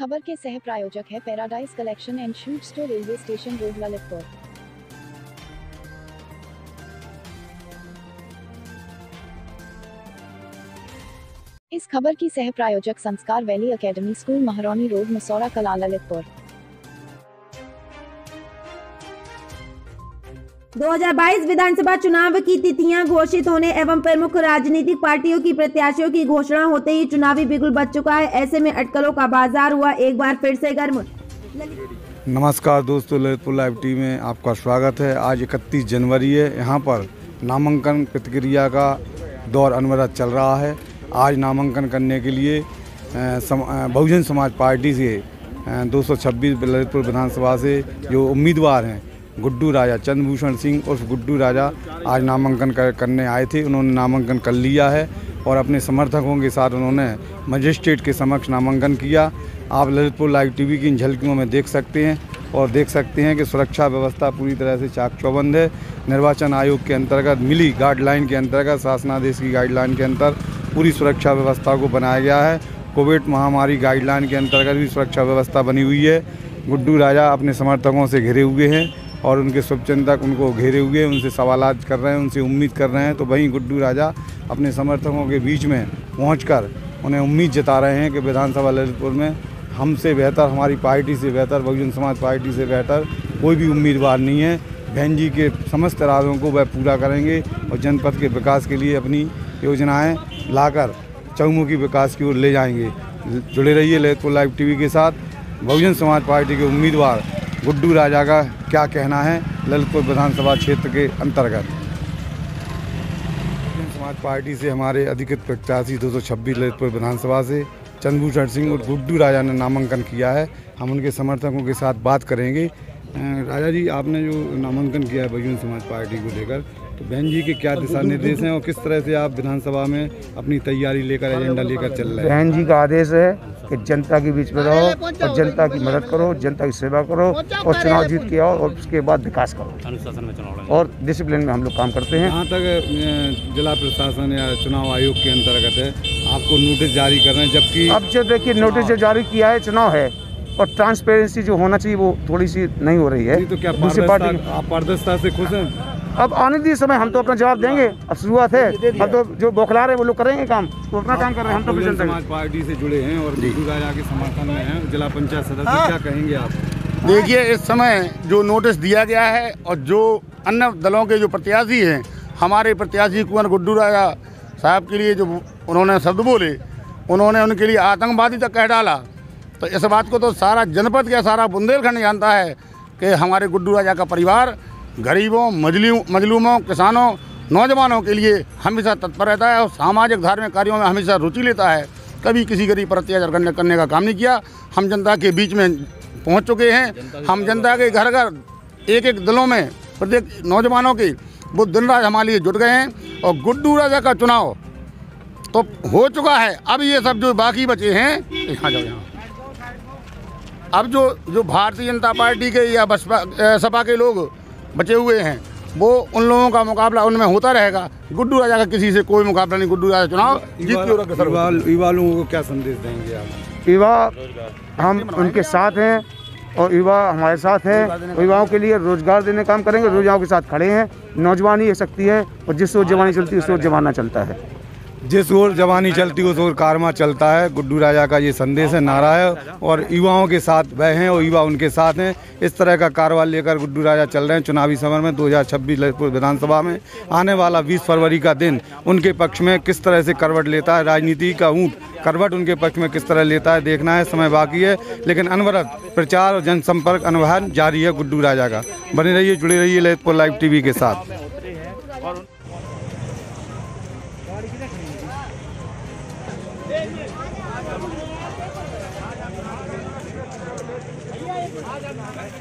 खबर के सह प्रायोजक है Paradise Collection and suit store railway station road Lalitpur इस खबर की सह प्रायोजक Sanskar Valley Academy school, Mahrauni road, Masaura Kala Lalitpur 2022 विधानसभा चुनाव की तिथियाँ घोषित होने एवं प्रमुख राजनीतिक पार्टियों की प्रत्याशियों की घोषणा होते ही चुनावी बिगुल बच चुका है। ऐसे में अटकलों का बाज़ार हुआ एक बार फिर से गर्म। नमस्कार दोस्तों ललितपुर लाइव टी में आपका स्वागत है। आज 31 जनवरी है। यहाँ पर नामांकन प्रतिक्रिया का दौर अनवरत चल रहा है। आज नामांकन करने के लिए सम, बहुजन समाज पार्टी से दो सौ छब्बीस ललितपुर विधानसभा से जो उम्मीदवार हैं गुड्डू राजा चंद्रभूषण सिंह उर्फ़ गुड्डू राजा आज नामांकन कर, करने आए थे। उन्होंने नामांकन कर लिया है और अपने समर्थकों के साथ उन्होंने मजिस्ट्रेट के समक्ष नामांकन किया। आप ललितपुर लाइव टीवी की इन झलकियों में देख सकते हैं और देख सकते हैं कि सुरक्षा व्यवस्था पूरी तरह से चाक चौबंद है। निर्वाचन आयोग के अंतर्गत मिली गाइडलाइन के अंतर्गत शासनादेश की गाइडलाइन के अंतर पूरी सुरक्षा व्यवस्था को बनाया गया है। कोविड महामारी गाइडलाइन के अंतर्गत भी सुरक्षा व्यवस्था बनी हुई है। गुड्डू राजा अपने समर्थकों से घिरे हुए हैं। और उनके शुभचिंतक उनको घेरे हुए, उनसे सवालात कर रहे हैं, उनसे उम्मीद कर रहे हैं। तो वहीं गुड्डू राजा अपने समर्थकों के बीच में पहुंचकर उन्हें उम्मीद जता रहे हैं कि विधानसभा ललितपुर में हमसे बेहतर, हमारी पार्टी से बेहतर, बहुजन समाज पार्टी से बेहतर कोई भी उम्मीदवार नहीं है। बहन जी के समस्त राजों को वह पूरा करेंगे और जनपद के विकास के लिए अपनी योजनाएँ लाकर चौमुखी विकास की ओर ले जाएँगे। जुड़े रहिए ललितपुर लाइव टीवी के साथ। बहुजन समाज पार्टी के उम्मीदवार गुड्डू राजा का क्या कहना है ललितपुर विधानसभा क्षेत्र के अंतर्गत? समाज पार्टी से हमारे अधिकृत प्रत्याशी दो सौ छब्बीस ललितपुर विधानसभा से चंद्रभूषण सिंह और गुड्डू राजा ने नामांकन किया है। हम उनके समर्थकों के साथ बात करेंगे। राजा जी आपने जो नामांकन किया है बहुजन समाज पार्टी को लेकर तो बहन जी के क्या दिशा निर्देश हैं और किस तरह से आप विधानसभा में अपनी तैयारी लेकर एजेंडा लेकर चल रहे हैं? बहन जी का आदेश है कि जनता के बीच में रहो और जनता की मदद करो जनता की सेवा करो और चुनाव जीत के आओ और उसके बाद विकास करो। अनुशासन में चुनाव और डिसिप्लिन में हम लोग काम करते हैं। जहाँ तक जिला प्रशासन या चुनाव आयोग के अंतर्गत है आपको नोटिस जारी कर रहे हैं जबकि अब जो देखिए नोटिस जो जारी किया है चुनाव है। और ट्रांसपेरेंसी जो होना चाहिए वो थोड़ी सी नहीं हो रही है। तो क्या दूसरी पार्टी आप पारदर्शिता से खुश हैं? अब आने दीजिए समय हम तो अपना जवाब देंगे। अब शुरुआत है। अब तो जो बौखला रहे वो लोग करेंगे काम। वो अपना काम कर रहे हैं हम तो समाज पार्टी से जुड़े हैं और के समर्थन में हैं। जिला पंचायत सदस्य क्या कहेंगे आप? देखिए इस समय जो नोटिस दिया गया है और जो अन्य दलों के जो प्रत्याशी हैं हमारे प्रत्याशी कुंवर गुड्डू राजा साहब के लिए जो उन्होंने शब्द बोले उन्होंने उनके लिए आतंकवादी तक कह डाला। तो इस बात को तो सारा जनपद का सारा बुंदेलखंड जानता है कि हमारे गुड्डू राजा का परिवार गरीबों, मजलू, मजलूमों, किसानों, नौजवानों के लिए हमेशा तत्पर रहता है और सामाजिक, धार्मिक कार्यों में हमेशा रुचि लेता है। कभी किसी गरीब पर अत्याचार करने करने का काम नहीं किया। हम जनता के बीच में पहुँच चुके हैं। हम जनता के घर घर एक एक दलों में प्रत्येक नौजवानों के वो दिन रात हमारे लिए जुट गए हैं और गुड्डू राजा का चुनाव तो हो चुका है। अब ये सब जो बाकी बचे हैं, यहाँ जाओ यहाँ। अब जो जो भारतीय जनता पार्टी के या बसपा सपा के लोग बचे हुए हैं वो उन लोगों का मुकाबला उनमें होता रहेगा। गुड्डू राजा का किसी से कोई मुकाबला नहीं गुड्डू राजा चुनाव जीत के युवा युवा लोगों को क्या संदेश देंगे आप? युवा हम उनके साथ हैं और युवा हमारे साथ हैं। युवाओं के लिए रोज़गार देने काम करेंगे युवाओं के साथ खड़े हैं। नौजवानी ये शक्ति है और जिस ओर जवानी चलती है उस ओर जमाना चलता है। जिस ओर जवानी चलती, उस ओर कारमा चलता है। गुड्डू राजा का ये संदेश है, नारा है और युवाओं के साथ वह हैं और युवा उनके साथ हैं। इस तरह का कारवा लेकर गुड्डू राजा चल रहे हैं चुनावी समर में 2026 ललितपुर विधानसभा में। आने वाला 20 फरवरी का दिन उनके पक्ष में किस तरह से करवट लेता है, राजनीति का ऊँट करवट उनके पक्ष में किस तरह लेता है, देखना है, समय बाकी है। लेकिन अनवरत प्रचार और जनसंपर्क अनवहन जारी है गुड्डू राजा का। बने रहिए, जुड़े रहिए ललितपुर लाइव टीवी के साथ। गाड़ी किधर खड़ी है आ जा आ जा